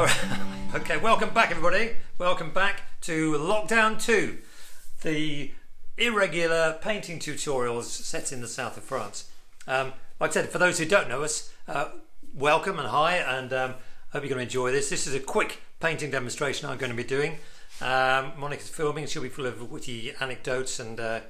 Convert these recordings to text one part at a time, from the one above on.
Okay, welcome back, everybody. Welcome back to Lockdown 2, the irregular painting tutorials set in the south of France. Um, like I said, for those who don't know us, uh, welcome and hi, and um, hope you're going to enjoy this. This is a quick painting demonstration I'm going to be doing. Um, Monica's filming, she'll be full of witty anecdotes and uh,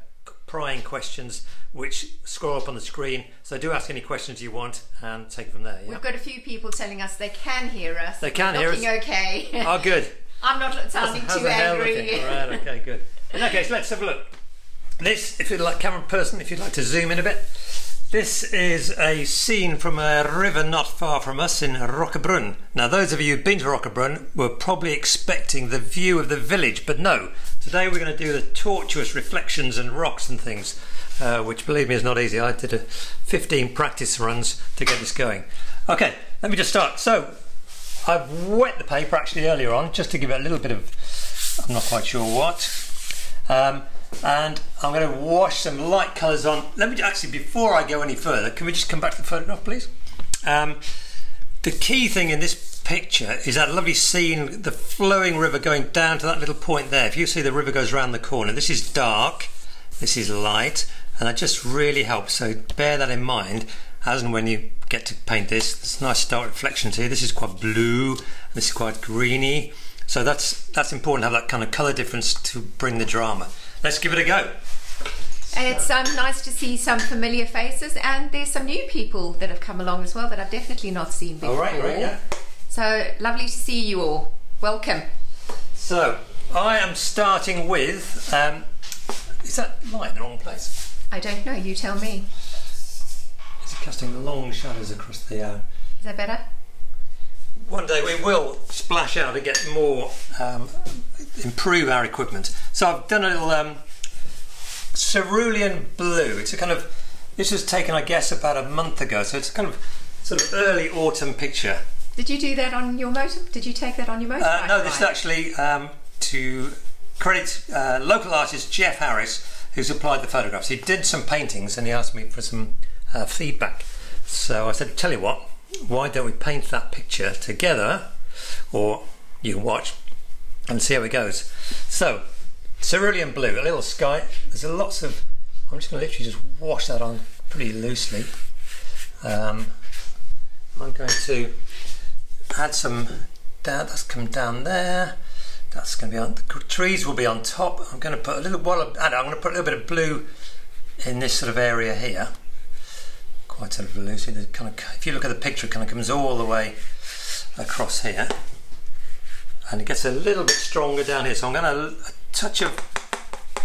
prying questions which scroll up on the screen. So do ask any questions you want and take it from there. Yeah? We've got a few people telling us they can hear us. They can hear Looking us. okay. Oh, good. I'm not sounding How's too angry. All right, okay, good. In that case, let's have a look. This, if you'd like, camera person, if you'd like to zoom in a bit, this is a scene from a river not far from us in Roquebrun. Now, those of you who've been to Roquebrun were probably expecting the view of the village, but no. Today we're going to do the tortuous reflections and rocks and things, uh, which, believe me, is not easy. I did a 15 practice runs to get this going. Okay, let me just start. So, I've wet the paper actually earlier on just to give it a little bit of, I'm not quite sure what. Um, and I'm going to wash some light colours on. Let me actually, before I go any further, can we just come back to the photograph, please? Um, the key thing in this picture is that lovely scene, the flowing river going down to that little point there. If you see the river goes round the corner, this is dark, this is light, and that just really helps. So bear that in mind as and when you get to paint this. There's nice dark reflections here. This is quite blue, this is quite greeny. So that's that's important to have that kind of colour difference to bring the drama. Let's give it a go. It's um, nice to see some familiar faces, and there's some new people that have come along as well that I've definitely not seen before. All right, great, yeah. So lovely to see you all. Welcome. So I am starting with. Um, is that light in the wrong place? I don't know. You tell me. Is it casting long shadows across the? Uh, Is that better? one day we will splash out and get more, um, improve our equipment. So I've done a little um, cerulean blue. It's a kind of. This was taken, I guess, about a month ago. So it's a kind of sort of early autumn picture. Did you do that on your motor? Did you take that on your motorbike? Uh, no, this is actually um, to credit uh, local artist Jeff Harris, who supplied the photographs. He did some paintings and he asked me for some uh, feedback. So I said, tell you what, why don't we paint that picture together, or you can watch and see how it goes. So, cerulean blue, a little sky. There's a lots of. I'm just going to literally just wash that on pretty loosely. Um, I'm going to add some down. That's come down there. That's going to be on. The trees will be on top. I'm going to put a little. Well, I'm going to put a little bit of blue in this sort of area here. Quite sort of loosely. The kind of. If you look at the picture, it kind of comes all the way across here, and it gets a little bit stronger down here. So I'm going to a touch of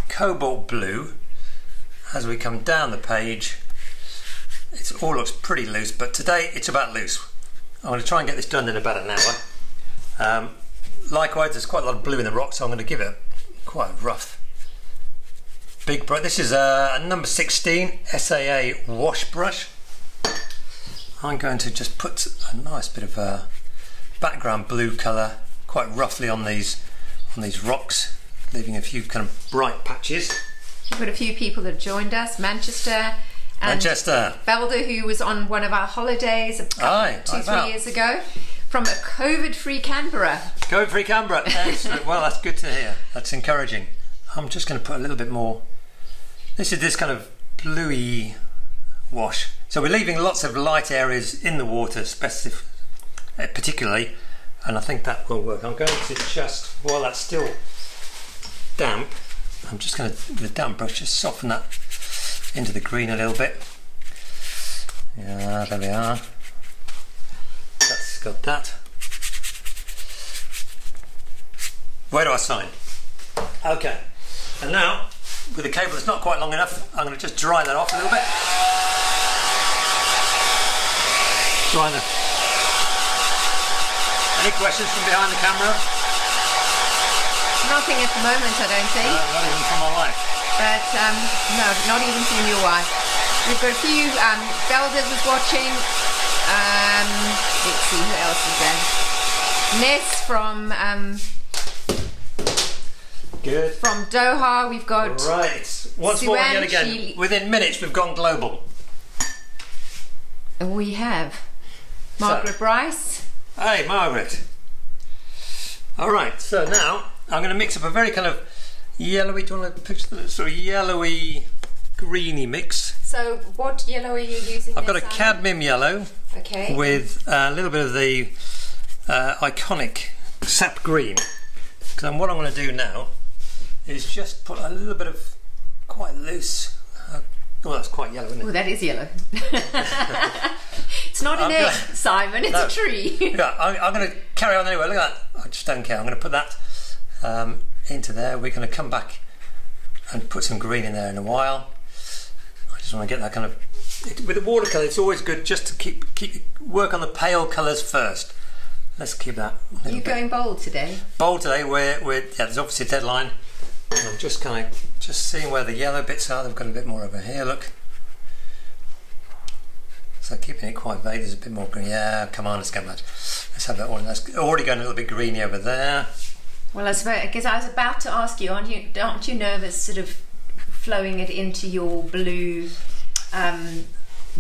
cobalt blue as we come down the page. It all looks pretty loose, but today it's about loose. I'm going to try and get this done in about an hour. Um, likewise, there's quite a lot of blue in the rock, so I'm going to give it quite a rough big brush. This is a, a number 16 SAA wash brush. I'm going to just put a nice bit of a background blue colour quite roughly on these on these rocks, leaving a few kind of bright patches. We've got a few people that have joined us. Manchester. And Manchester. Belder, who was on one of our holidays a couple, Aye, two, aye, three years ago, from a COVID-free Canberra. Going free Canberra. Excellent. well, that's good to hear. That's encouraging. I'm just going to put a little bit more. This is this kind of bluey wash. So we're leaving lots of light areas in the water, specif- uh, particularly, and I think that will work. I'm going to just, while that's still damp, I'm just going to, with a damp brush, just soften that into the green a little bit. Yeah, there we are. That's got that. Where do I sign? Okay, and now with the cable that's not quite long enough, I'm going to just dry that off a little bit. Dry the. Any questions from behind the camera? Nothing at the moment, I don't think. No, not even from my wife. But um, no, not even from your wife. We've got a few. Um, watching. Um, let's see who else is there. Ness from um, Good. from Doha. We've got Right. More, Suan yet again. Chi- Within minutes, we've gone global. we have Margaret Bryce. Hey, Margaret. All right, so now I'm going to mix up a very kind of yellowy, do you want to picture the sort of yellowy, greeny mix? So, what yellow are you using? I've got a there, Simon? cadmium yellow Okay. with a little bit of the uh, iconic sap green. Because what I'm going to do now is just put a little bit of quite loose. Uh, well, that's quite yellow, isn't it? Oh, that is yellow. it's not an I'm egg, go- Simon. It's No. a tree. Yeah, I'm, I'm going to carry on anyway. Look at that. I just don't care. I'm going to put that um, into there. We're going to come back and put some green in there in a while. I just want to get that kind of. It, with the watercolour, it's always good just to keep keep work on the pale colours first. Let's keep that. a little you bit going bold today? bold today. We're, we're yeah. There's obviously a deadline. And I'm just kind of just seeing where the yellow bits are. They've got a bit more over here. Look. So keeping it quite vague. There's a bit more green. Yeah, come on, let's get that. Let's have that one. That's already going a little bit greeny over there. Well, I suppose because I was about to ask you, aren't you? Aren't you nervous, sort of flowing it into your blue um,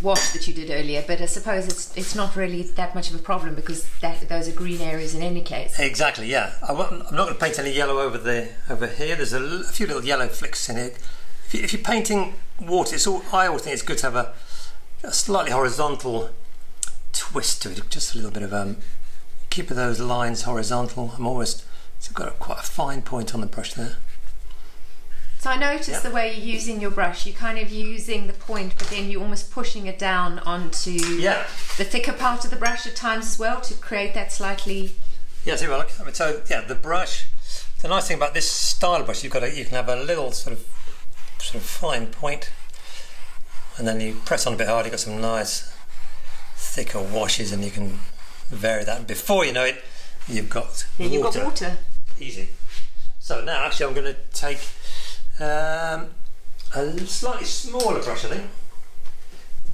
wash that you did earlier? But I suppose it's it's not really that much of a problem because that those are green areas in any case. Exactly. Yeah. I I'm not going to paint any yellow over the over here. There's a few little yellow flicks in it. If, you, if you're painting water, it's all, I always think it's good to have a, a slightly horizontal twist to it. Just a little bit of um, keep those lines horizontal. I'm almost so I've got a, quite a fine point on the brush there. So I noticed Yeah. the way you're using your brush. You're kind of using the point, but then you're almost pushing it down onto Yeah. the thicker part of the brush at times as well to create that slightly. Yeah, see, well, look, I mean, so yeah, the brush. The nice thing about this style brush, you've got a, you can have a little sort of sort of fine point, and then you press on a bit hard. You've got some nice thicker washes, and you can vary that. Before you know it, you've got Then you've got water. Easy. So now, actually, I'm going to take um, a slightly smaller brush, I think,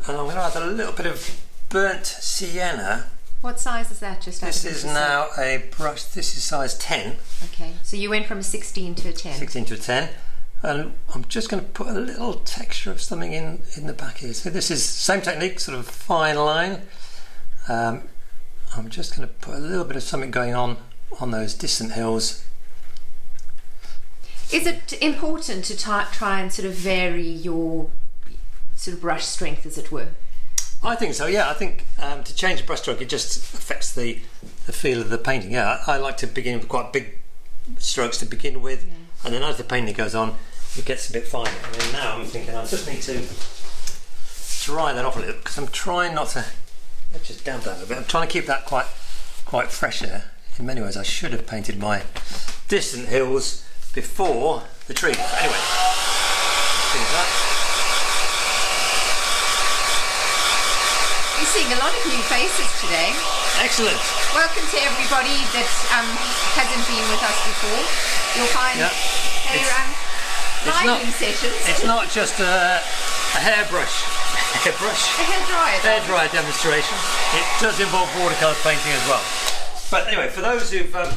and I'm going to add a little bit of burnt sienna. What size is that? Just This is now a brush. This is size 10. Okay, so you went from a 16 to a 10. 16 to a 10 and I'm just going to put a little texture of something in in the back here so this is same technique sort of fine line um, I'm just going to put a little bit of something going on on those distant hills. Is it important to try and sort of vary your sort of brush strength, as it were? I think so yeah. I think um, to change the brushstroke it just affects the the feel of the painting. Yeah I, I like to begin with quite big strokes to begin with and then as the painting goes on it gets a bit finer. And now I'm thinking I just need to dry that off a little because I'm trying not to let's just damp that a bit I'm trying to keep that quite quite fresh there in many ways I should have painted my distant hills before the tree but anyway. You're seeing a lot of new faces today. excellent Welcome to everybody that um, hasn't been with us before. You'll find they It's- run it's not- sessions. it's not just a, a hairbrush hairbrush a hair dryer. hair dryer demonstration. It does involve watercolour painting as well. But anyway, for those who've um,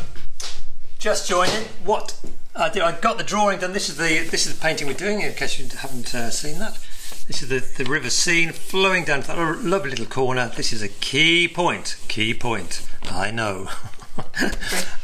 just joined in, what I did, I got the drawing done. This is the this is the painting we're doing. In case you haven't uh, seen that, this is the the river scene flowing down to that lovely little corner. This is a key point. Key point. I know.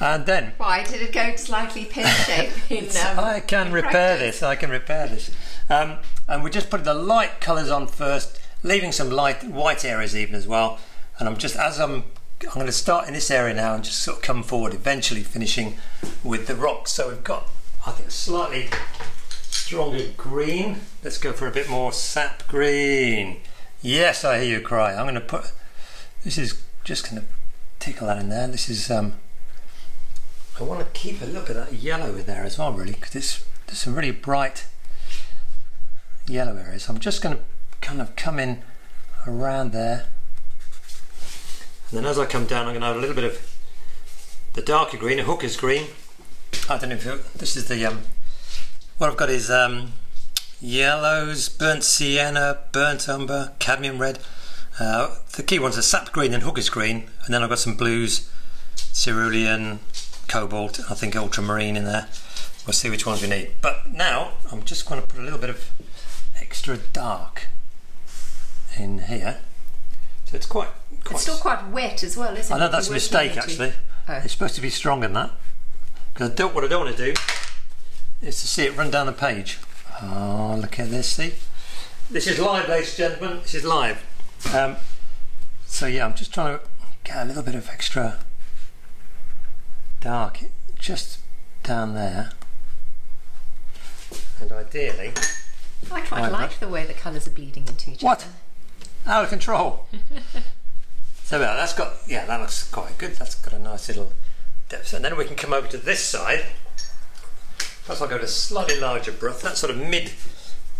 and then Why did it go slightly pear shaped um, I can repair practice? this. I can repair this. Um, and we're just put the light colours on first, leaving some light white areas even as well. And I'm just as I'm I'm going to start in this area now and just sort of come forward, eventually finishing with the rocks. So we've got I think a slightly stronger green. Let's go for a bit more sap green. Yes, I hear you cry. I'm going to put. This is just going to tickle that in there. This is um, I want to keep a look at that yellow in there as well, really, because it's there's some really bright yellow areas. I'm just going to kind of come in around there, and then as I come down, I'm going to have a little bit of the darker green, a hooker's green. I don't know if you, this is the um, what I've got is um, yellows, burnt sienna, burnt umber, cadmium red. Uh, the key ones are sap green and hooker's green, and then I've got some blues, cerulean, cobalt, I think ultramarine in there. We'll see which ones we need. But now I'm just going to put a little bit of extra dark in here. So it's quite. quite It's still quite wet as well, isn't it? I know that's a mistake actually. Oh. It's supposed to be stronger than that. Because I don't, what I don't want to do is to see it run down the page. Oh, look at this, see? This is live, ladies and gentlemen. This is live. Um, so yeah, I'm just trying to get a little bit of extra dark just down there. And ideally, I quite like the way the colours are bleeding into each What? other. out of control. so yeah, that's got yeah, that looks quite good. That's got a nice little depth. And then we can come over to this side. Perhaps I'll go to a slightly larger brush. That sort of mid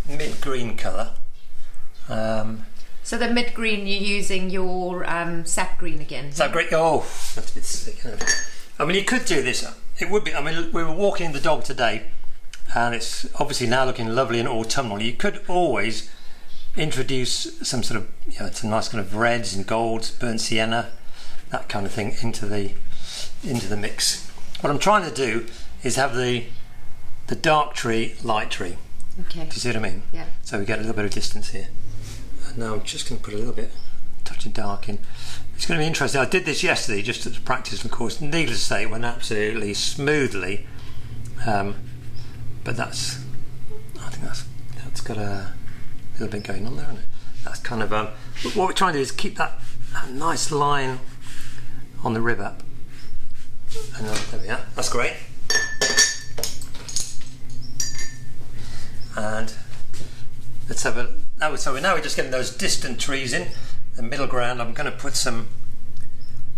mid green colour. Um, So the mid green, you're using your um, sap green again. that great? Oh, that's a bit sick. I mean, you could do this. It would be. I mean, we were walking the dog today, and it's obviously now looking lovely and autumnal. You could always introduce some sort of, you know, some nice kind of reds and golds, burnt sienna, that kind of thing into the into the mix. What I'm trying to do is have the the dark tree, light tree. Okay. Do you see what I mean? Yeah. So we get a little bit of distance here. And now I'm just going to put a little bit, touch of dark in. It's going to be interesting. I did this yesterday just to practice, of course. Needless to say, it went absolutely smoothly. Um, but that's, I think that's that's got a little bit going on there, isn't it? That's kind of um. What we're trying to do is keep that, that nice line on the rib up. And uh, there we are. That's great. And let's have a now. So now we're just getting those distant trees in the middle ground. I'm going to put some.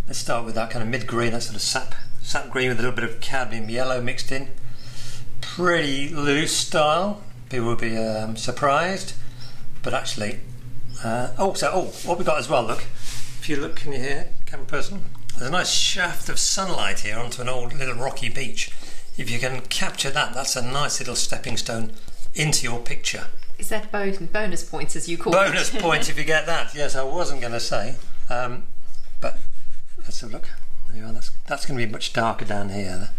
Let's start with that kind of mid green, that sort of sap sap green with a little bit of cadmium yellow mixed in. Pretty loose style. People will be um, surprised, but actually, uh, oh, so oh, what we got as well. Look, if you look, can you hear, camera person? There's a nice shaft of sunlight here onto an old little rocky beach. If you can capture that, that's a nice little stepping stone into your picture. Is that bo- bonus points, as you call Bonus it? points if you get that. Yes, I wasn't going to say, um, but let's have a look. There you are. That's that's going to be much darker down here.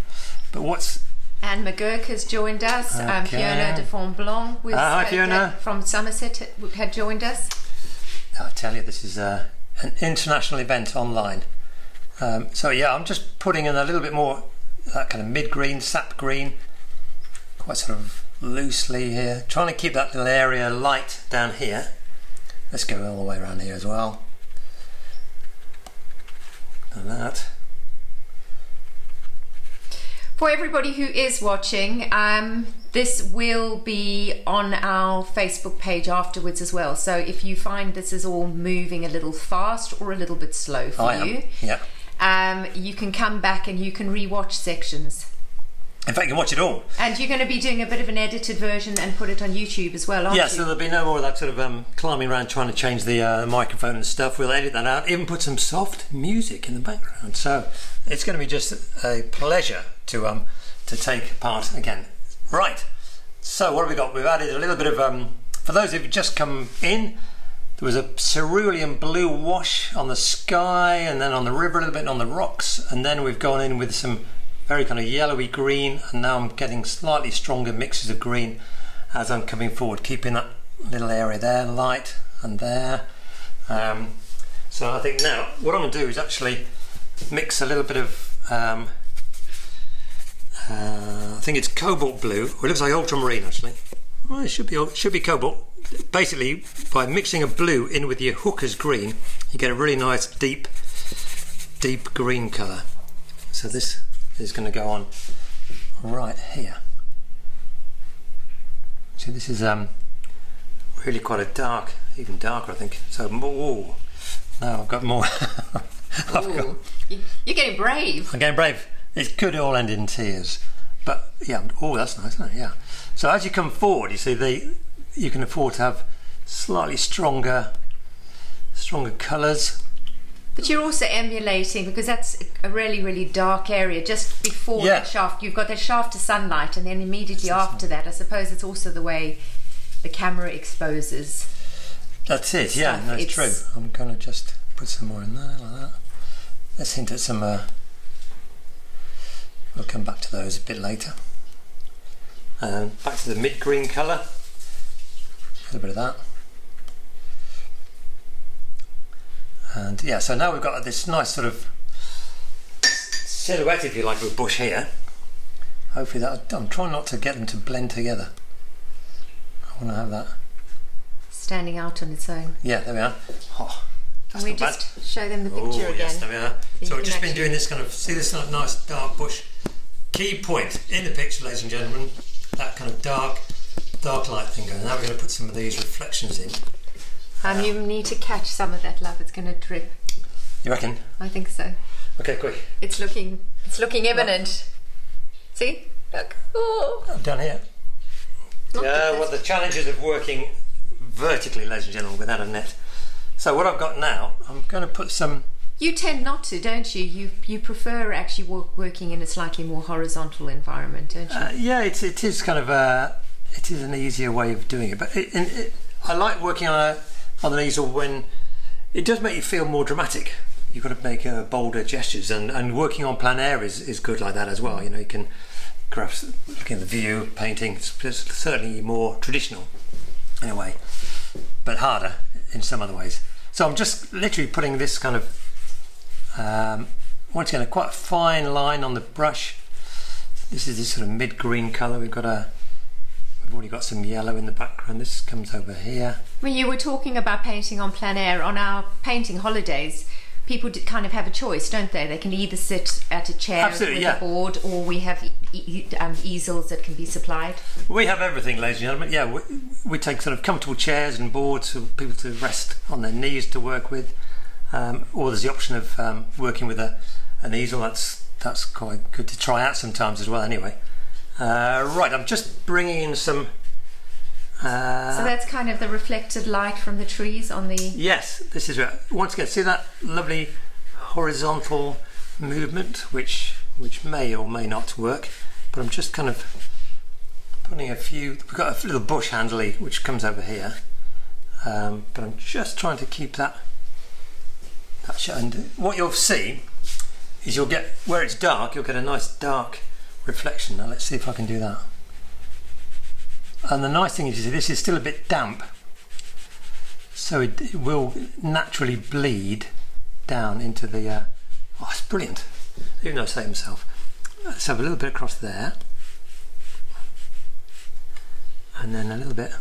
But what's Anne McGurk has joined us. Um, Fiona de Fontblanc was, Ah, hi, uh, Fiona. from Somerset had joined us. I tell you, this is uh, an international event online. Um, so yeah, I'm just putting in a little bit more that kind of mid green, sap green, quite sort of loosely here, trying to keep that little area light down here. Let's go all the way around here as well. And that. For everybody who is watching, um, this will be on our Facebook page afterwards as well. So if you find this is all moving a little fast or a little bit slow for I am. you, Yeah. um, you can come back and you can rewatch sections. In fact, you can watch it all. And you're going to be doing a bit of an edited version and put it on YouTube as well, aren't Yeah, you? so there'll be no more of that sort of um, climbing around trying to change the uh, microphone and stuff. We'll edit that out, even put some soft music in the background. So it's going to be just a pleasure to um to take part again. Right. So what have we got? We've added a little bit of um for those who've just come in. There was a cerulean blue wash on the sky, and then on the river a little bit, and on the rocks, and then we've gone in with some very kind of yellowy green, and now I'm getting slightly stronger mixes of green as I'm coming forward, keeping that little area there light and there. Um, so I think now what I'm going to do is actually mix a little bit of. Um, uh, I think it's cobalt blue, or it looks like ultramarine actually. Well, it should be should be cobalt. Basically, by mixing a blue in with your hooker's green, you get a really nice deep, deep green colour. So this is going to go on right here. See, this is um, really quite a dark, even darker, I think. So more. Now I've got more. I've got, Ooh, you're getting brave. I'm getting brave. It could all end in tears, but yeah. Oh, that's nice, isn't it? Yeah. So as you come forward, you see the you can afford to have slightly stronger, stronger colours. But you're also emulating because that's a really, really dark area just before Yeah. the shaft. You've got the shaft of sunlight, and then immediately after that, I suppose it's also the way the camera exposes. That's it. Yeah, Stuff, that's true. I'm gonna just put some more in there like that. Let's hint at some. Uh, we'll come back to those a bit later. Um, back to the mid green colour. A little bit of that. And yeah, so now we've got this nice sort of silhouette, if you like, of a bush here. hopefully that I'm trying not to get them to blend together. I want to have that. Standing out on its own. Yeah, there we are. Oh, Can we not bad. just show them the Oh, picture again? yes, there we are. you So we've just been doing this kind of, see this nice dark bush. Key point in the picture, ladies and gentlemen, that kind of dark, dark light thing going. Now we're going to put some of these reflections in. Um, you need to catch some of that love. It's going to drip. You reckon? I think so. Okay, quick. It's looking. It's looking imminent. See? Look. Oh. I'm down here. Not Yeah, the well, the challenges of working vertically, ladies and gentlemen, without a net. So what I've got now, I'm going to put some. You tend not to, don't you? You you prefer actually work, working in a slightly more horizontal environment, don't you? Uh, yeah, it's it is kind of a it is an easier way of doing it, but it, it, it, I like working on a on an easel when it does make you feel more dramatic. You've got to make uh, bolder gestures, and, and working on plein air is, is good like that as well. You know, you can grasp looking at the view, painting. It's, it's certainly more traditional in a way, but harder in some other ways. So I'm just literally putting this kind of um, once again a quite fine line on the brush. This is this sort of mid-green colour. We've got a we've already got some yellow in the background. This comes over here. When you were talking about painting on plein air, on our painting holidays, people kind of have a choice, don't they? They can either sit at a chair Absolutely, with yeah. a board, or we have e- e- um, easels that can be supplied. We have everything, ladies and gentlemen. Yeah, we, we take sort of comfortable chairs and boards for people to rest on their knees to work with, um, or there's the option of um, working with a, an easel. That's that's quite good to try out sometimes as well. Anyway, uh, right, I'm just bringing in some. Uh, So that's kind of the reflected light from the trees on the. Yes, this is right. Once again, see that lovely horizontal movement, which which may or may not work, but I'm just kind of putting a few. We've got a little bush handley which comes over here, um, but I'm just trying to keep that that shut. And what you'll see is you'll get where it's dark, you'll get a nice dark reflection. Now let's see if I can do that. And the nice thing is, you see, this is still a bit damp so it, it will naturally bleed down into the. Uh, oh, it's brilliant. Even though I say it myself. Let's have a little bit across there, and then a little bit.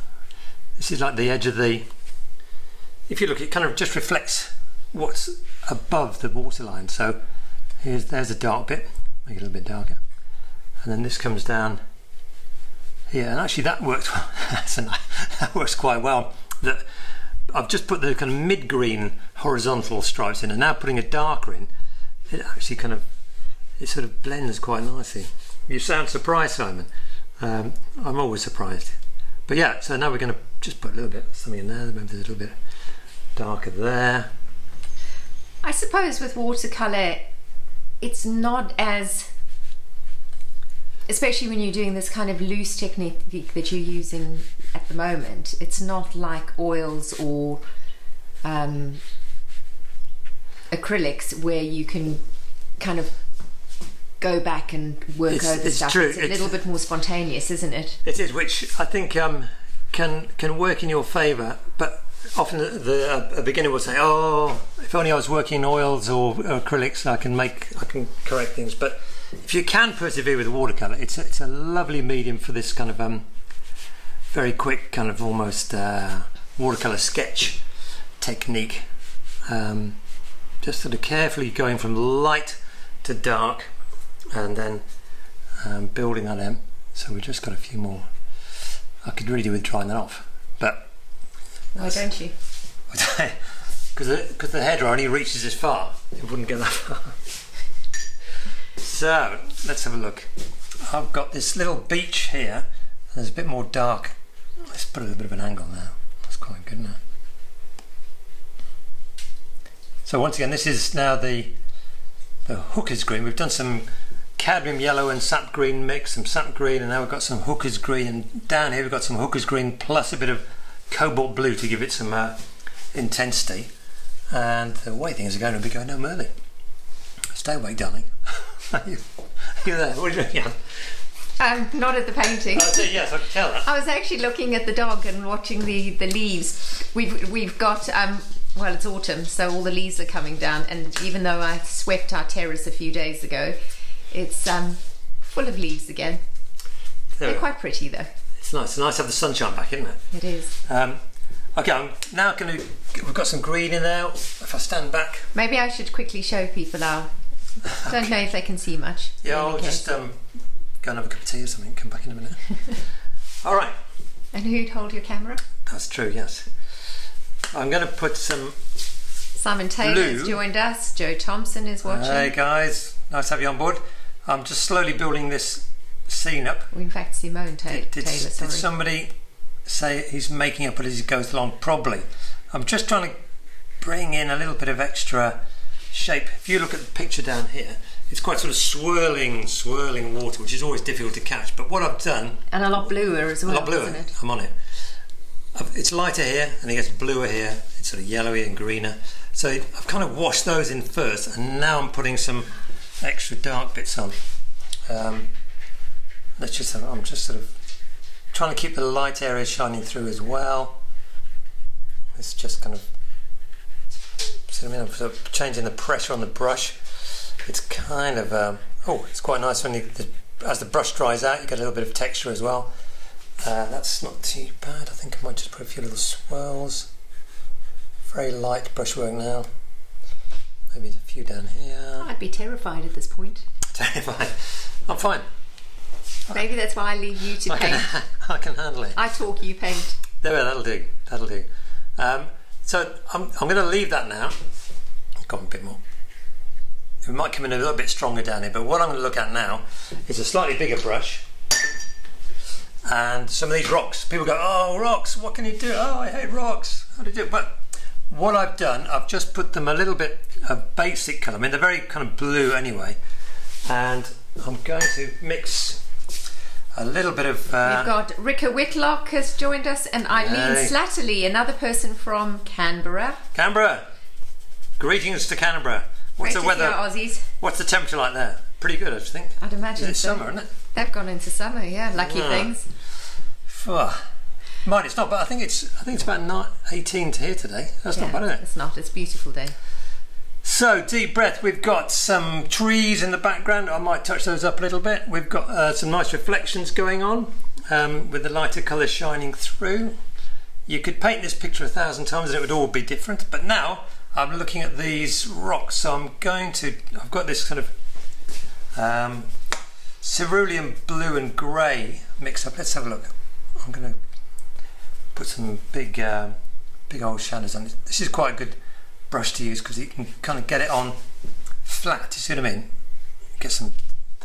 This is like the edge of the. If you look, it kind of just reflects what's above the waterline. So here's there's a dark bit. Make it a little bit darker, and then this comes down here, and actually that worked well. That works quite well. That I've just put the kind of mid-green horizontal stripes in, and now putting a darker in, it actually kind of it sort of blends quite nicely. You sound surprised, Simon. Um, I'm always surprised. But yeah, so now we're going to just put a little bit something in there. Maybe a little bit darker there. I suppose with watercolor, it's not as. Especially when you're doing this kind of loose technique that you're using at the moment, it's not like oils or um, acrylics where you can kind of go back and work It's- over it's stuff. true, It's a it's- little bit more spontaneous, isn't it? It is, which I think um, can can work in your favour. But often the, the a beginner will say, "Oh, if only I was working in oils or acrylics, I can make I can correct things." But if you can persevere with watercolor, it's a, it's a lovely medium for this kind of um, very quick kind of almost uh, watercolor sketch technique. Um, just sort of carefully going from light to dark, and then um, building that in. So we've just got a few more. I could really do with drying that off, but Why don't you? because the, the header only reaches this far, it wouldn't get that far. So let's have a look. I've got this little beach here. There's a bit more dark. Let's put a little bit of an angle now. That's quite good now. So once again, this is now the the hooker's green. We've done some cadmium yellow and sap green mix, some sap green, and now we've got some hooker's green. And down here we've got some hooker's green plus a bit of cobalt blue to give it some uh, intensity. And the way things are going to be going home early. Stay awake, darling. are you, are you there? What are you doing? Yeah. Um, not at the painting. Oh, so yes, I can tell that. I was actually looking at the dog and watching the, the leaves. We've we've got um, well, it's autumn, so all the leaves are coming down. And even though I swept our terrace a few days ago, it's um, full of leaves again. There They're quite pretty though. It's nice. It's nice to have the sunshine back, isn't it? It is. Um, okay, I'm now going to. We've got some green in there. If I stand back, Maybe I should quickly show people our. Don't know if they can see much. yeah, I'll just um, go and have a cup of tea or something. Come back in a minute. All right, And who'd hold your camera? that's true. Yes, I'm going to put some. Simon Taylor's joined us. Joe Thompson is watching. Hey guys, nice to have you on board. I'm just slowly building this scene up. Well, in fact, Simone Ta- Did, did, Taylor. did somebody say he's making up as he goes along? Probably. I'm just trying to bring in a little bit of extra shape. If you look at the picture down here, it's quite sort of swirling, swirling water, which is always difficult to catch. But what I've done, and a lot bluer as well. a lot bluer. Isn't it? I'm on it. It's lighter here, and it gets bluer here. It's sort of yellowy and greener. So I've kind of washed those in first, and now I'm putting some extra dark bits on. Um, let's just. Have, I'm just sort of trying to keep the light areas shining through as well. It's just kind of. I mean, I'm sort of changing the pressure on the brush. It's kind of. Um, oh, it's quite nice when you, the, as the brush dries out, you get a little bit of texture as well. Uh, that's not too bad. I think I might just put a few little swirls. Very light brushwork now. Maybe a few down here. I'd be terrified at this point. Terrified. I'm fine. Maybe that's why I leave you to I can, paint. I can handle it. I talk, you paint. There, we go, that'll do. That'll do. Um, so I'm, I'm going to leave that now. Go a bit more. It might come in a little bit stronger down here, but what I'm going to look at now is a slightly bigger brush and some of these rocks. People go, "Oh, rocks! What can you do? Oh, I hate rocks. How do you do?" it?" But what I've done, I've just put them a little bit of basic colour. I mean, they're very kind of blue anyway, and I'm going to mix a little bit of. Uh, We've got Rika Whitlock has joined us and Eileen Hey. Slatterly, another person from Canberra. Canberra. Greetings to Canberra. What's Great the weather? Aussies. What's the temperature like there? Pretty good, I think. I'd imagine It's so. summer, isn't it? They've gone into summer, yeah. Lucky Yeah. things. Phew. Mine, it's not, but I think it's I think it's about 18 to here today. That's not bad, is it? It's not. It's a beautiful day. So deep breath. We've got some trees in the background. I might touch those up a little bit. We've got uh, some nice reflections going on um, with the lighter colours shining through. You could paint this picture a thousand times and it would all be different. But now I'm looking at these rocks, so I'm going to. I've got this kind of um, cerulean blue and grey mix up. Let's have a look. I'm going to put some big, uh, big old shadows on it. This is quite a good brush to use because you can kind of get it on flat. You see what I mean? Get some.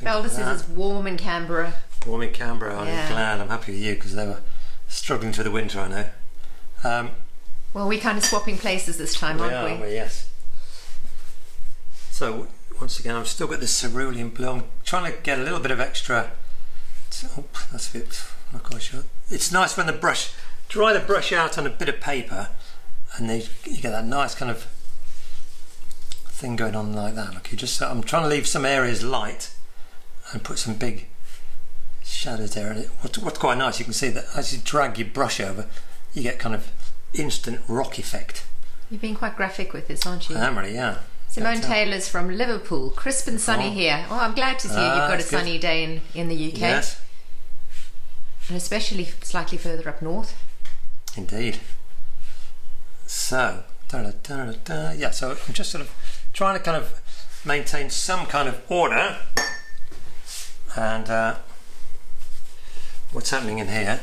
like Belder says it's warm in Canberra. Warm in Canberra. I'm Yeah. glad. I'm happy with you because they were struggling through the winter. I know. Um, Well, we're kind of swapping places this time, aren't are, we? aren't we? Yes. So once again, I've still got this cerulean blue. I'm trying to get a little bit of extra. Oh, that's a bit. Not quite sure. It's nice when the brush, dry the brush out on a bit of paper, and then you get that nice kind of thing going on like that. Look, you just. I'm trying to leave some areas light, and put some big shadows there. And it, what's, what's quite nice, you can see that as you drag your brush over, you get kind of instant rock effect. You've been quite graphic with this, aren't you? I am really, yeah. Simone Taylor's from Liverpool. Crisp and sunny Oh. here. Oh, I'm glad to see Ah, you've got a good. sunny day in, in the UK. Yes, And especially slightly further up north. indeed. So, da, da, da. yeah. So I'm just sort of trying to kind of maintain some kind of order. And uh, what's happening in here?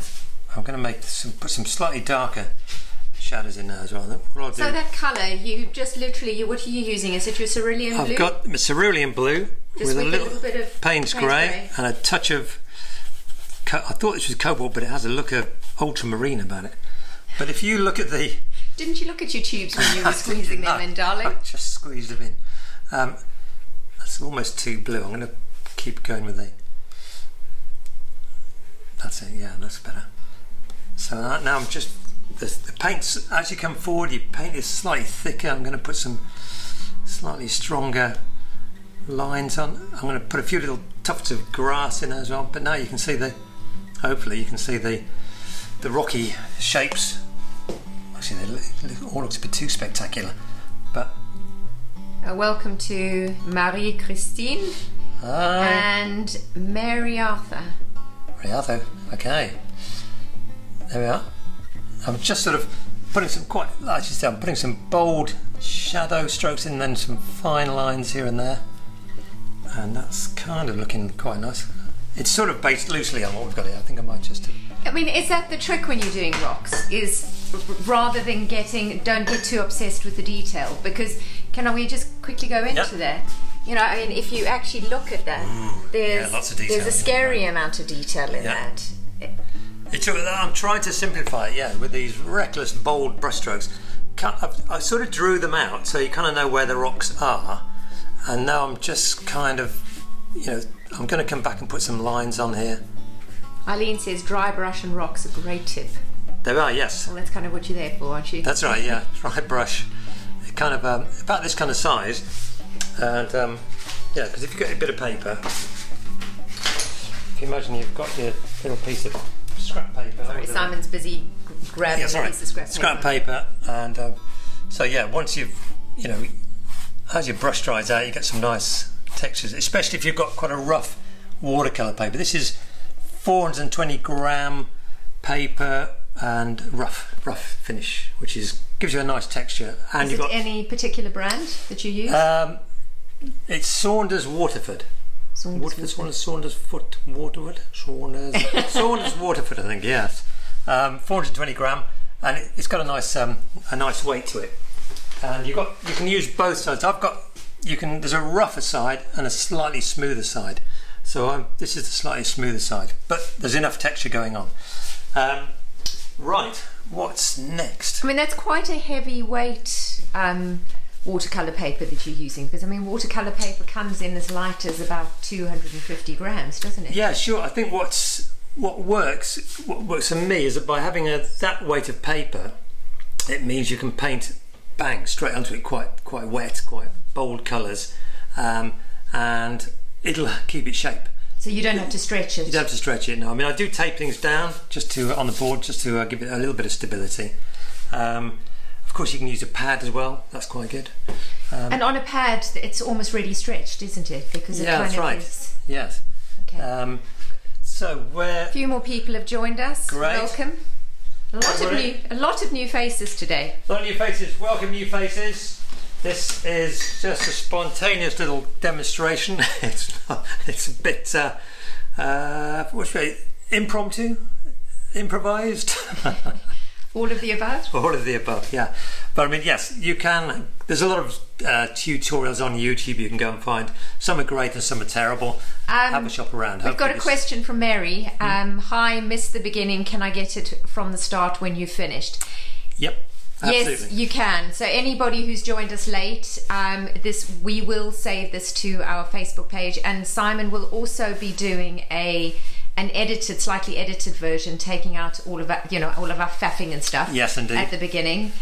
I'm going to make some put some slightly darker shadows in there as well. So that colour, you just literally, you, what are you using? Is it your cerulean blue? I've got cerulean blue Just with a with a little, little bit of Payne's grey. and a touch of. I thought this was cobalt, but it has a look of ultramarine about it. But if you look at the Didn't you look at your tubes when you were squeezing them in, darling? I just squeezed them in. Um, that's almost too blue. I'm going to keep going with the. That's it. Yeah, that's better. So now I'm just the, the paints as you come forward. Your paint is slightly thicker. I'm going to put some slightly stronger lines on. I'm going to put a few little tufts of grass in as well. But now you can see the. Hopefully you can see the the rocky shapes. They look, all looks a bit too spectacular. But Uh, welcome to Marie Christine. Hi. and Mary Arthur. Mary Arthur, Okay. There we are. I'm just sort of putting some quite, like you said, I'm putting some bold shadow strokes in, and then some fine lines here and there, and that's kind of looking quite nice. It's sort of based loosely on what we've got here. I think I might just. I mean, is that the trick when you're doing rocks? Is rather than getting, don't get too obsessed with the detail because can we just quickly go into Yep. that? You know, I mean, if you actually look at that, there's lots of detail there's a scary amount of detail in Yeah. that. It's, I'm trying to simplify it, yeah, with these reckless, bold brushstrokes. I sort of drew them out so you kind of know where the rocks are, and now I'm just kind of, you know, I'm going to come back and put some lines on here. Eileen says dry brush and rocks a great tip. There are, yes. Well, that's kind of what you're there for, aren't you? That's right, yeah. Dry brush. It kind of um, about this kind of size, and um, yeah, because if you've got a bit of paper, if you imagine you've got your little piece of scrap paper. Sorry, Simon's busy grabbing yeah, a piece of scrap, scrap paper. paper, and um, so yeah, once you've, you know, as your brush dries out, you get some nice textures, especially if you've got quite a rough watercolor paper. This is 420 gram paper and rough, rough finish, which is gives you a nice texture, and Is you've it got any particular brand that you use? um, it's Saunders Waterford. Saunders Waterford, Saunders, Saunders Foot, Waterford, Saunders, Saunders Waterford, I think. Yes, um, 420 gram, and it, it's got a nice, um, a nice weight to it. And you got, you can use both sides. I've got, you can. There's a rougher side and a slightly smoother side. So I'm, this is the slightly smoother side, but there's enough texture going on. Um, right, what's next? I mean, that's quite a heavyweight um, watercolor paper that you're using because I mean, watercolor paper comes in as light as about 250 grams, doesn't it? Yeah, sure. I think what's what works what works for me is that by having a that weight of paper, it means you can paint bang straight onto it, quite quite wet, quite bold colours, um, and it'll keep its shape. So you don't have to stretch it. You don't have to stretch it. No, I mean I do tape things down just to on the board just to uh, give it a little bit of stability. Um, of course, you can use a pad as well. That's quite good. and on a pad, it's almost really stretched, isn't it? Because it Yeah, kind that's of right. is. Yes. Okay. Um, so where a few more people have joined us. Great. Welcome. A lot of new, a lot of new faces today. A Lot of new faces. Welcome, new faces. This is just a spontaneous little demonstration. it's not, it's a bit uh, uh, what's it? Impromptu, improvised. All of the above. All of the above, yeah. But I mean, yes, you can. There's a lot of uh, tutorials on YouTube you can go and find. Some are great and some are terrible. Have a shop around. We've got a question from Mary. Um, Hi, missed the beginning. Can I get it from the start when you've finished? Yep. Absolutely. Yes, you can. So anybody who's joined us late, um, this we will save this to our Facebook page, and Simon will also be doing a an edited, slightly edited version, taking out all of our, you know, all of our faffing and stuff. Yes, indeed. At the beginning,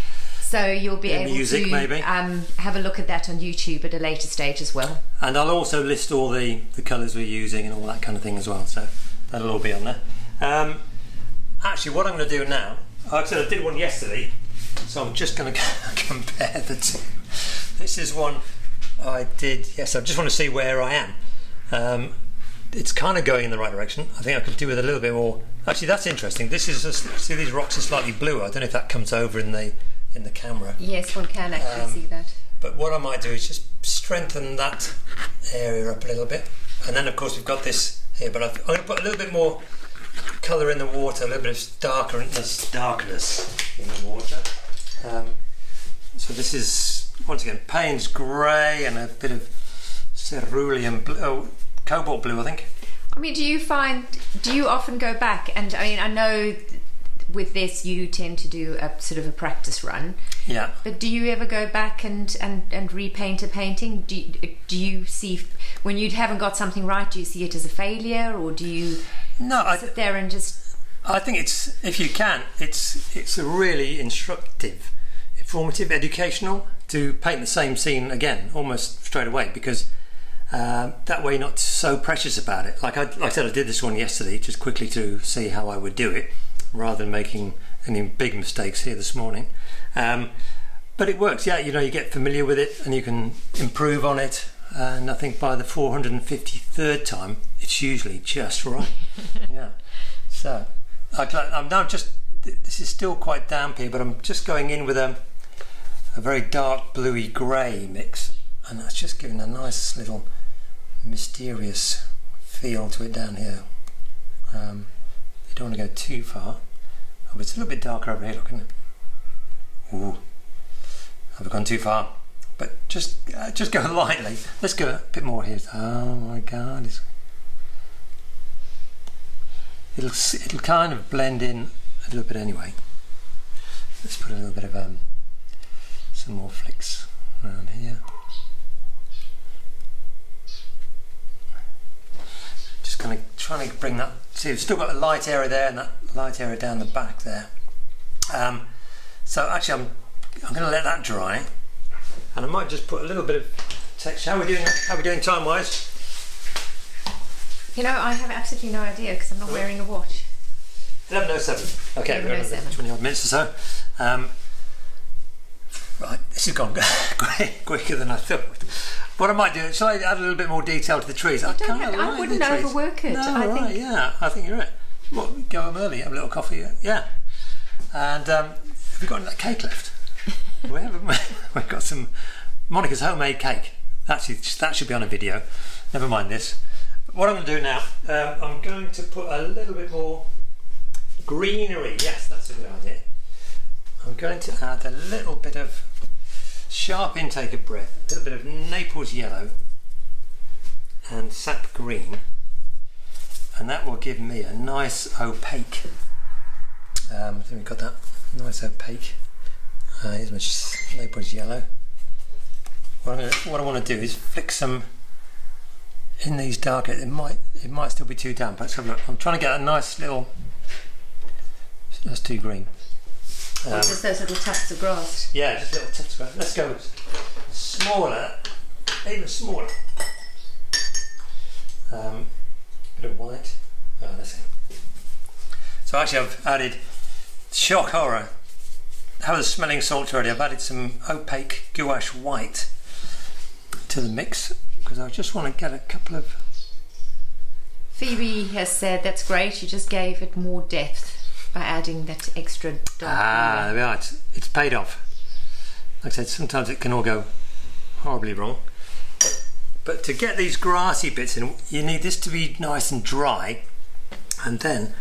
so you'll be able music, to maybe. Um, have a look at that on YouTube at a later stage as well. And I'll also list all the, the colours we're using and all that kind of thing as well. So that'll all be on there. Um, actually, what I'm going to do now, like I said, I did one yesterday, so I'm just going to compare the two. This is one I did. Yes, I just want to see where I am. Um, it's kind of going in the right direction. I think I could do with a little bit more. Actually, that's interesting. This is a, see these rocks are slightly bluer. I don't know if that comes over in the in the camera. Yes, one can actually Um, see that. But what I might do is just strengthen that area up a little bit. And then, of course, we've got this here, but I've, I'm going to put a little bit more colour in the water, a little bit of darkness, darkness in the water. Um, so this is, once again, Payne's grey and a bit of cerulean blue, oh, cobalt blue, I think. I mean, do you find, do you often go back? And I mean, I know with this you tend to do a sort of a practice run, Yeah. but do you ever go back and, and, and repaint a painting? Do you, do you see, when you haven't got something right, do you see it as a failure or do you No, I, sit there and just, I think it's if you can, it's it's a really instructive, informative, educational to paint the same scene again almost straight away because uh, that way you're not so precious about it. Like I like I said, I did this one yesterday just quickly to see how I would do it, rather than making any big mistakes here this morning. Um, but it works, yeah. You know, you get familiar with it and you can improve on it. and I think by the 453rd time, it's usually just right. yeah. So I'm now just. This is still quite damp here, but I'm just going in with a a very dark bluey grey mix, and that's just giving a nice little mysterious feel to it down here. Um, you don't want to go too far. Oh, it's a little bit darker over here, looking. Ooh, have I gone too far? But just uh, just go lightly. Let's go a bit more here. Oh my God, it's, it'll it'll kind of blend in a little bit anyway. Let's put a little bit of um, some more flicks around here. Just kind of trying to bring that. See, we've still got a light area there and that light area down the back there. Um, so actually, I'm I'm going to let that dry, and I might just put a little bit of text. How are we doing? How are we doing time wise? You know, I have absolutely no idea because I'm not wearing a watch. 11.07. Okay, we've got another 20 odd minutes or so. Um, right, this has gone quicker than I thought. What I might do, shall I add a little bit more detail to the trees? I, don't have, I wouldn't overwork it. No, I right, think. yeah, I think you're right. What, go home early, have a little coffee, yeah. And um, have we got that cake left? we haven't. We've got some Monica's homemade cake. Actually, that should be on a video. Never mind this. What I'm going to do now, um, I'm going to put a little bit more greenery. Yes, that's a good idea. I'm going to add a little bit of sharp intake of breath, a little bit of Naples yellow and sap green, and that will give me a nice opaque. Um, I think we've got that nice opaque. Uh, here's my Naples yellow. What, gonna, what I want to do is flick some in these darker. It might it might still be too damp. Let's have a look. I'm trying to get a nice little. That's too green. Um, just those little tufts of grass. Yeah, just little tufts of grass. Let's go smaller, even smaller. Um, bit of white. Oh, that's it. So actually, I've added shock horror have the smelling salts already. I've added some opaque gouache white to the mix because I just want to get a couple of. Phoebe has said that's great. You just gave it more depth by adding that extra dark. Ah, there we are. It's, it's paid off. Like I said, sometimes it can all go horribly wrong. But to get these grassy bits in, you need this to be nice and dry. And then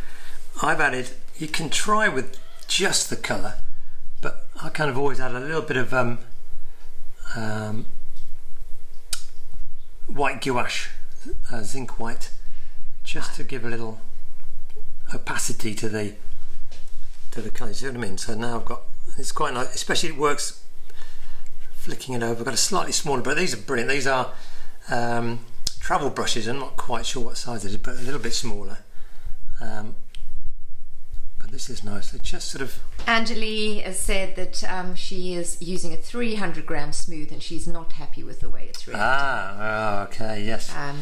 I've added, you can try with just the colour but I kind of always add a little bit of um, um, white gouache, uh, zinc white, just to give a little opacity to the to the colour. See what I mean? So now I've got it's quite nice, especially it works flicking it over. I've got a slightly smaller, but these are brilliant. These are um, travel brushes. I'm not quite sure what size it is, but a little bit smaller. Um, this is nice. It just sort of. Angeli has said that um, she is using a 300 gram smooth and she's not happy with the way it's ready. Ah, oh, okay, yes. Um,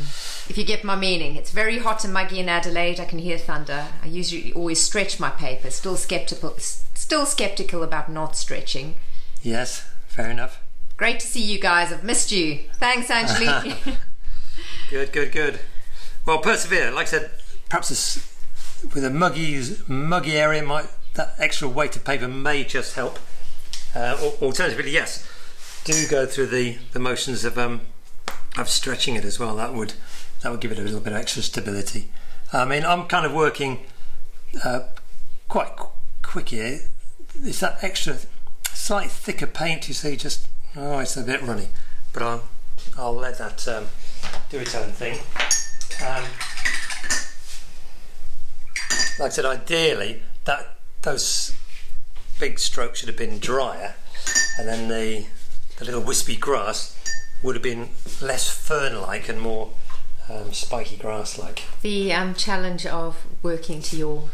if you get my meaning, it's very hot and muggy in Adelaide. I can hear thunder. I usually always stretch my paper. Still skeptical. Still skeptical about not stretching. Yes, fair enough. Great to see you guys. I've missed you. Thanks, Angeli. good, good, good. Well, persevere. Like I said, perhaps with a muggy muggy area might that extra weight of paper may just help. Uh, alternatively yes do go through the the motions of um of stretching it as well. That would that would give it a little bit of extra stability. I mean I'm kind of working uh, quite qu quick here. It's that extra slightly thicker paint you see just oh it's a bit runny but I'll I'll let that um, do its own thing. Um, like I said, ideally that those big strokes should have been drier, and then the the little wispy grass would have been less fern-like and more um, spiky grass-like. The um, challenge of working to your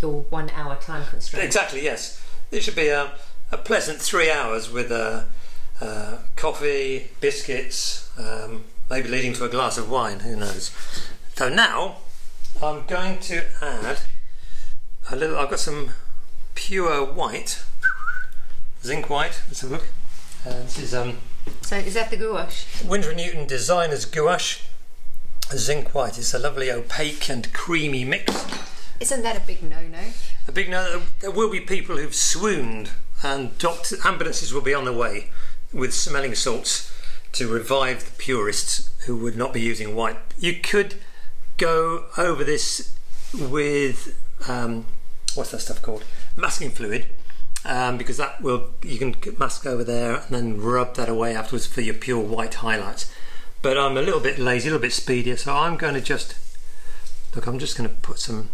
your one-hour time constraint. Exactly. Yes, it should be a, a pleasant three hours with a, uh, coffee, biscuits, um, maybe leading to a glass of wine. Who knows? So now I'm going to add a little, I've got some pure white, zinc white, let's have a look. Uh, this is um, So is that the gouache? Winsor Newton Designers Gouache Zinc White. It's a lovely opaque and creamy mix. Isn't that a big no-no? A big no. there will be people who've swooned, and doctor, ambulances will be on the way with smelling salts to revive the purists who would not be using white. You could go over this with um, what's that stuff called? Masking fluid, um, because that will you can mask over there and then rub that away afterwards for your pure white highlights. But I'm a little bit lazy, a little bit speedier, so I'm going to just look. I'm just going to put some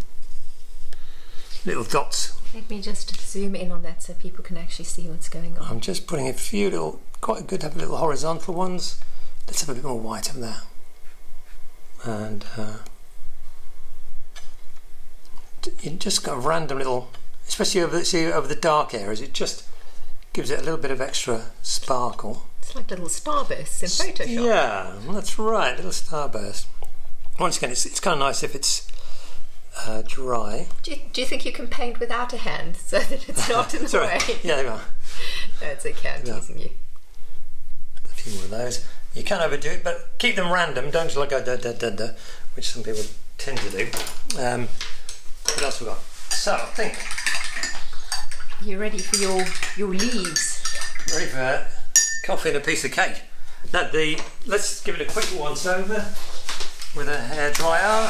little dots Let me just zoom in on that so people can actually see what's going on. I'm just putting a few little, quite good to have little horizontal ones. Let's have a bit more white up there. And uh, d- you just got a random little, especially over the, see, over the dark areas, it just gives it a little bit of extra sparkle. It's like little starbursts in Photoshop. Yeah, that's right, little starburst. Once again, it's, it's kind of nice if it's uh, dry. Do you, do you think you can paint without a hand so that it's not in the way? Yeah, there you are. That's okay, I'm Yeah. teasing you. a few more of those. You can overdo it, but keep them random. Don't just like go da da da da, which some people tend to do. Um, what else we got? So I think You're ready for your, your leaves? ready for that. coffee and a piece of cake. Now the let's give it a quick once over with a hair dryer.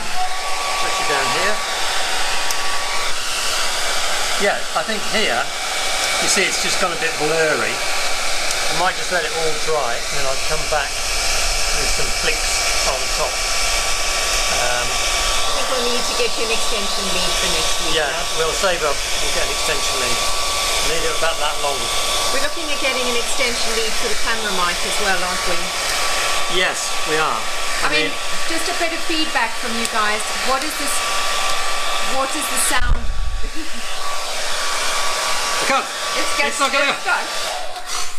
Push it down here. Yeah, I think here you see it's just gone a bit blurry. I might just let it all dry and then I'll come back with some flicks on top. I we'll get you an extension lead for next week. yeah, now. we'll save up. We'll get an extension lead. Need it about that long. We're looking at getting an extension lead for the camera mic as well, aren't we? Yes, we are. I mean, just a bit of feedback from you guys. What is this? What is the sound? I can't. It's, It's not gonna-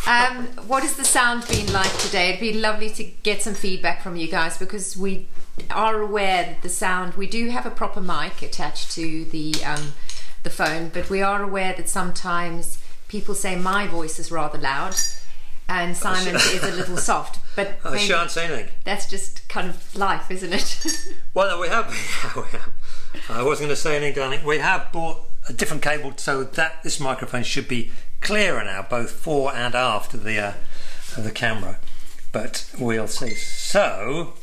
Um, what has the sound been like today? It'd be lovely to get some feedback from you guys because we are aware that the sound. We do have a proper mic attached to the um, the phone, but we are aware that sometimes people say my voice is rather loud and Simon's is a little soft. But I shan't say anything. that's just kind of life, isn't it? Well, no, we have. Yeah, we have. I wasn't going to say anything, darling. We have bought a different cable so that this microphone should be clearer now, both fore and aft of the uh, of the camera. But we'll see. So,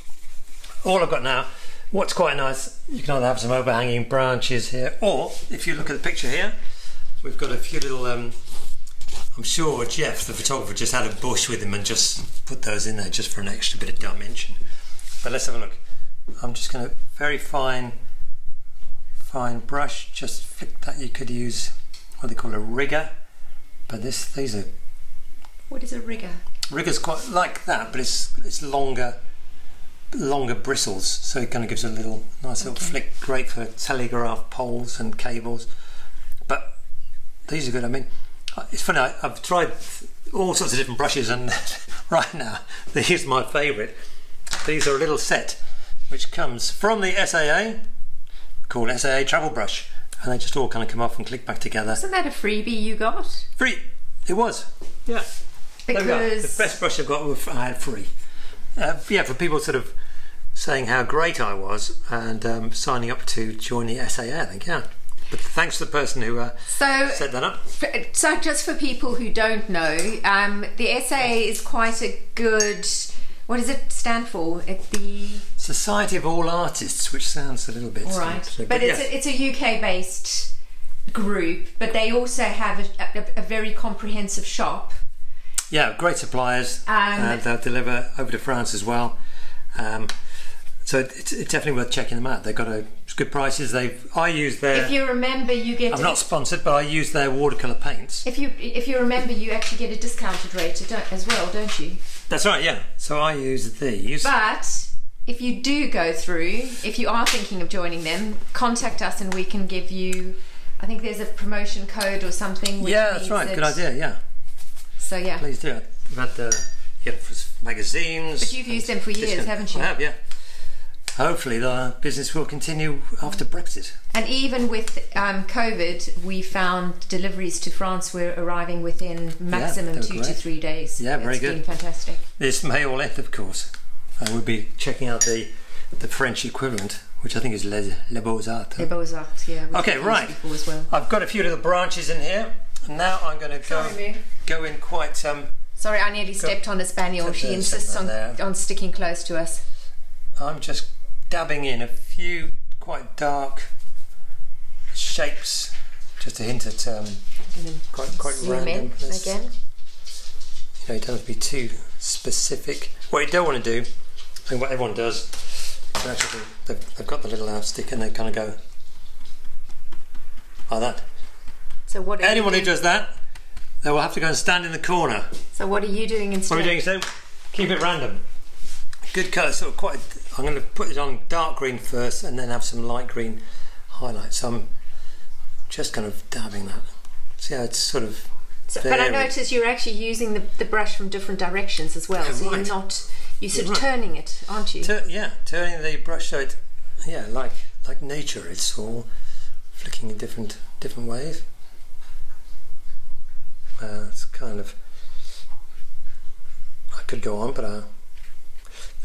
all I've got now. What's quite nice, you can either have some overhanging branches here, or if you look at the picture here, we've got a few little. Um, I'm sure Jeff, the photographer, just had a bush with him and just put those in there just for an extra bit of dimension. But let's have a look. I'm just going to very fine, fine brush. Just flick that. You could use what they call a rigger, but this these are what is a rigger? riggers quite like that, but it's it's longer, longer bristles, so it kind of gives a little nice little flick. Great for telegraph poles and cables. But these are good. I mean, uh, it's funny. I, I've tried all sorts of different brushes, and right now these are my favourite. These are a little set which comes from the SAA called SAA Travel Brush, and they just all kind of come off and click back together. Isn't that a freebie you got? Free. It was. Yeah. There we go. Because The best brush I've got I had free. Uh, yeah, for people sort of saying how great I was and um, signing up to join the SAA, I think, yeah. But thanks to the person who uh, so set that up. So, just for people who don't know, um, the SAA is quite a good. What does it stand for? It, the Society of All Artists, which sounds a little bit. all right, of- but it's yes. a, it's a UK based group, but they also have a, a, a very comprehensive shop. yeah, great suppliers, Um, and they'll deliver over to France as well. Um, so it's, it's definitely worth checking them out. They've got a good prices. They've I use their. If you remember, you get I'm not sponsored, but I use their watercolor paints. if you if you remember, you actually get a discounted rate as well, don't you? That's right, yeah. So I use these. But if you do go through, if you are thinking of joining them, contact us and we can give you. I think there's a promotion code or something. Which yeah, that's right. that- Good idea. Yeah, So yeah, please do. I've had the yeah for magazines. but you've used them for years, haven't you? I have, yeah. Hopefully the business will continue after Brexit. And even with um, COVID, we found deliveries to France were arriving within maximum were two to three days. Yeah, very It's good. been fantastic. This may all end, of course. And we'll be checking out the the French equivalent, which I think is Les, Les Beaux Arts. Les Beaux Arts, yeah. Okay, right. Well. I've got a few little branches in here. And now I'm going to go Sorry, go in quite. Um, Sorry, I nearly stepped on a spaniel. She insists on, there. on sticking close to us. I'm just dabbing in a few quite dark shapes, just a hint at um, quite quite zoom random. in again. You know, you don't have to be too specific. What you don't want to do, I think what everyone does, is actually they've, they've got the little stick and they kind of go like that. So what Anyone who does that, they will have to go and stand in the corner. So what are you doing instead? What instead? are we doing? So keep it random. Good colour, sort of quite. I'm going to put it on dark green first, and then have some light green highlights. So I'm just kind of dabbing that. See how it's sort of. So, but I notice you're actually using the, the brush from different directions as well. Oh, so right. you're not you're sort of turning it, aren't you? Tur- yeah, turning the brush so it, yeah, like like nature. It's all flicking in different different ways. Uh, it's kind of. I could go on, but uh, I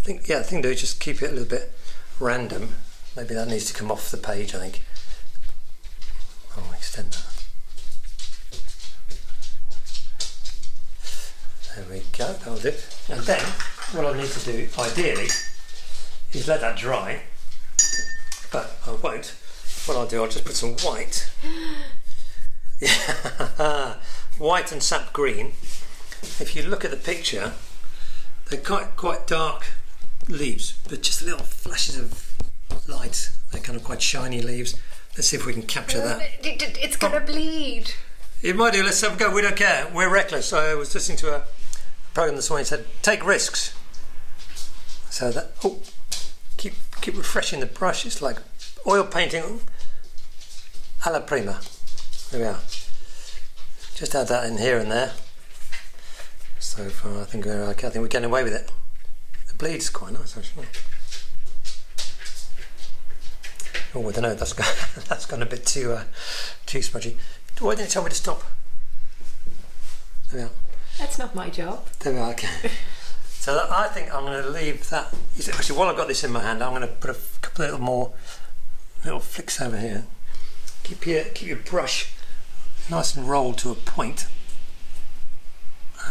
think yeah, the thing to do is just keep it a little bit random. Maybe that needs to come off the page. I think. I'll extend that. There we go. That'll do. And then what I need to do, ideally, is let that dry. But I won't. What I'll do, I'll just put some white. Yeah, white and sap green. If you look at the picture, they're quite quite dark leaves, but just little flashes of light. They're kind of quite shiny leaves. Let's see if we can capture that. It's gonna bleed. It might do. Let's have a go. We don't care. We're reckless. I was listening to a program this morning. that Said take risks. So that oh, keep keep refreshing the brush. It's like oil painting alla prima. There we are. Just add that in here and there. So far, I think we're okay. I think we're getting away with it. Bleed's quite nice actually. Oh, I don't know. That's gone, that's gone a bit too uh, too smudgy. Why didn't you tell me to stop? There we are. That's not my job. There we are. Okay. So that, I think I'm going to leave that. Actually, while I've got this in my hand, I'm going to put a couple of little more little flicks over here. Keep your keep your brush nice and rolled to a point,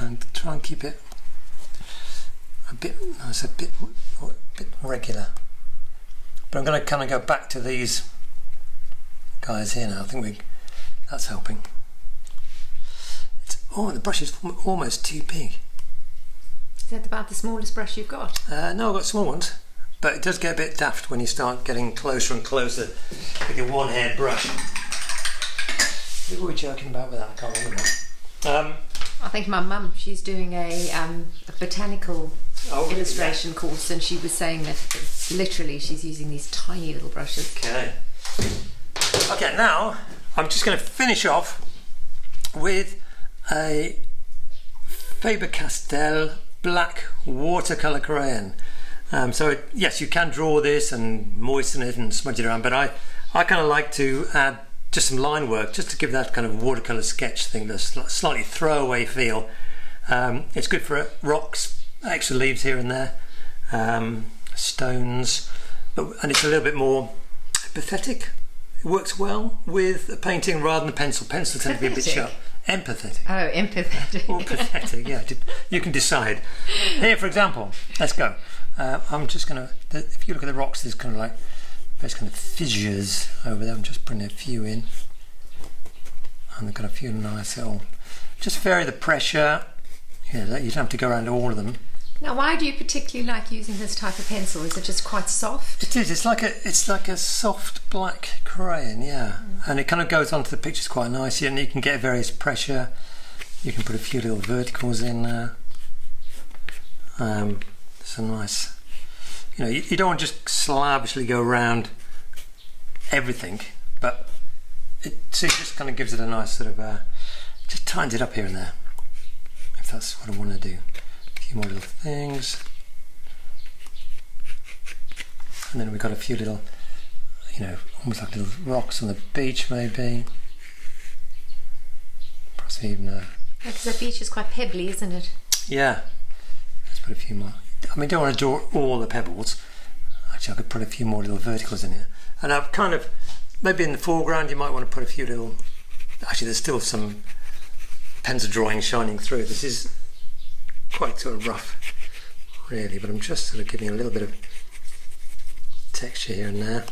and try and keep it a bit nice, a bit a bit regular. But I'm going to kind of go back to these guys here now. I think we that's helping. It's, oh, the brush is almost too big. Is that about the smallest brush you've got? Uh, no, I've got small ones, but it does get a bit daft when you start getting closer and closer with your one haired brush. What were we joking about with that? I can't remember. Um, I think my mum, she's doing a, um, a botanical oh, illustration course, and she was saying that literally she's using these tiny little brushes. Okay. Okay, now I'm just going to finish off with a Faber Castell black watercolor crayon. Um, so it, yes, you can draw this and moisten it and smudge it around, but I, I kind of like to add just some line work just to give that kind of watercolor sketch thing, the sli- slightly throwaway feel. Um, it's good for rocks, extra leaves here and there, um, stones, but, and it's a little bit more pathetic. It works well with a painting rather than a pencil. Pencil tend to be a bit sharp. Empathetic Oh, empathetic. or pathetic. Yeah, you can decide. Here, for example, let's go. Uh, I'm just going to. If you look at the rocks, there's kind of like there's kind of fissures over there. I'm just putting a few in, and they've got a few nice little. Just vary the pressure. Yeah, you don't have to go around all of them. Now, why do you particularly like using this type of pencil? Is it just quite soft? It is. It's like a. It's like a soft black crayon. Yeah, and it kind of goes onto the pictures quite nicely, and you can get various pressure. You can put a few little verticals in there. Um, it's a nice. You know, you, you don't want to just slavishly go around everything, but it, so it just kind of gives it a nice sort of. Uh, just tightens it up here and there. If that's what I want to do. Few more little things. and then we've got a few little, you know, almost like little rocks on the beach, maybe. Possibly even a Because the beach is quite pebbly, isn't it? yeah. Let's put a few more. I mean, don't want to draw all the pebbles. Actually, I could put a few more little verticals in here. And I've kind of, maybe in the foreground, you might want to put a few little. Actually, there's still some pencil drawing shining through. This is quite sort of rough, really, but I'm just sort of giving a little bit of texture here and there.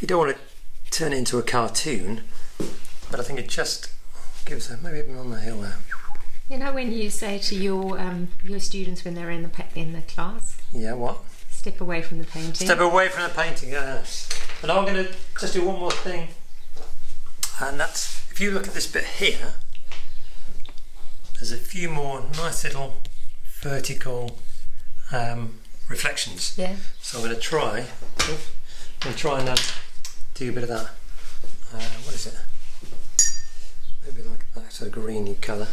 You don't want to turn it into a cartoon, but I think it just gives a maybe even on the hill there. You know when you say to your um, your students when they're in the in the class, Yeah, what? step away from the painting. Step away from the painting, yes. And I'm going to just do one more thing. And that's, if you look at this bit here, there's a few more nice little vertical um, reflections. yeah. So I'm going to try, I'm going to try and um, do a bit of that. Uh, what is it? Maybe like that sort of greeny colour.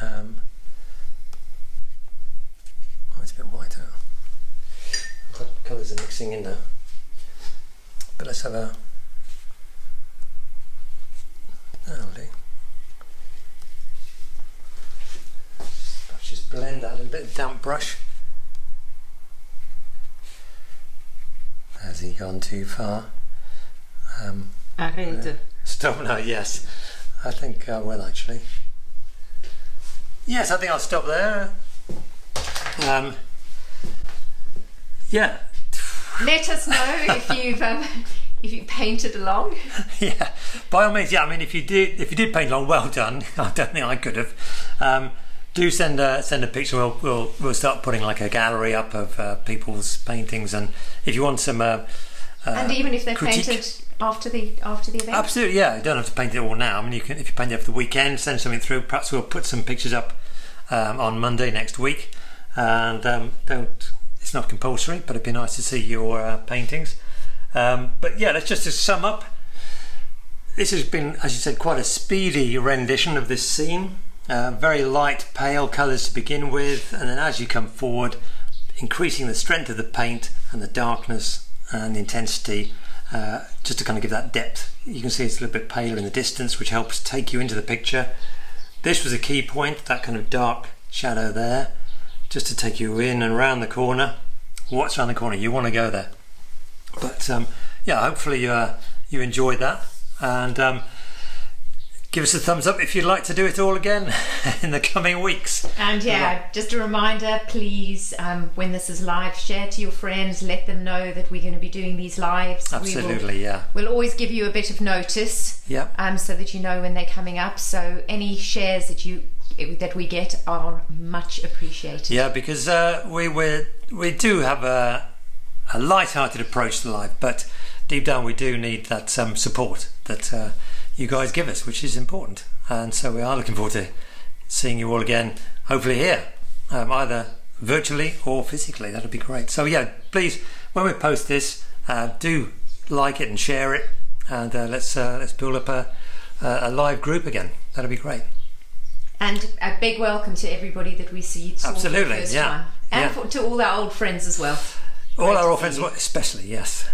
Um, oh, it's a bit white out. Colours are mixing in now. But let's have a. That'll do. Perhaps just blend that a little bit of damp brush. Has he gone too far? Um, Arrête. stop now, yes. I think I will actually. Yes, I think I'll stop there. Um, yeah, Let us know if you've um, if you painted along. yeah. By all means, yeah. I mean, if you did, if you did paint along, well done. I don't think I could have. Um, do send a send a picture. We'll we'll, we'll start putting like a gallery up of uh, people's paintings, and if you want some. Uh, uh, and even if they're critique- painted after the after the event. Absolutely, yeah. You don't have to paint it all now. I mean, you can if you paint it for the weekend, send something through. Perhaps we'll put some pictures up um, on Monday next week. And um, don't. It's not compulsory, but it'd be nice to see your uh, paintings. Um, but yeah, let's just to sum up. This has been, as you said, quite a speedy rendition of this scene. Uh, very light, pale colours to begin with, and then as you come forward, increasing the strength of the paint and the darkness and the intensity, uh, just to kind of give that depth. You can see it's a little bit paler in the distance, which helps take you into the picture. This was a key point, that kind of dark shadow there, just to take you in and around the corner. What's around the corner? You want to go there. But um, yeah, hopefully you, uh, you enjoyed that. And um, give us a thumbs up if you'd like to do it all again in the coming weeks. And yeah, just a reminder, please, um, when this is live, share to your friends. Let them know that we're going to be doing these lives. We will, Absolutely, yeah. we'll always give you a bit of notice, Yeah. um, so that you know when they're coming up. So any shares that you that we get are much appreciated. Yeah, because uh, we we we do have a a light-hearted approach to life, but deep down we do need that um, support that uh, you guys give us, which is important. And so we are looking forward to seeing you all again, hopefully here, um, either virtually or physically. That'd be great. So yeah, please, when we post this, uh, do like it and share it, and uh, let's uh, let's build up a a live group again. That'd be great. And a big welcome to everybody that we see. saw for the Absolutely, first yeah, time. And yeah. for, to all our old friends as well. All Great our old friends, you. especially yes.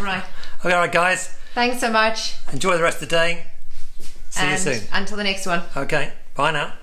Right. Okay, all right, guys. Thanks so much. Enjoy the rest of the day. See and you soon. until the next one. Okay, bye now.